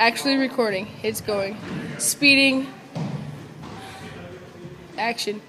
Actually recording. It's going. Speeding. Action.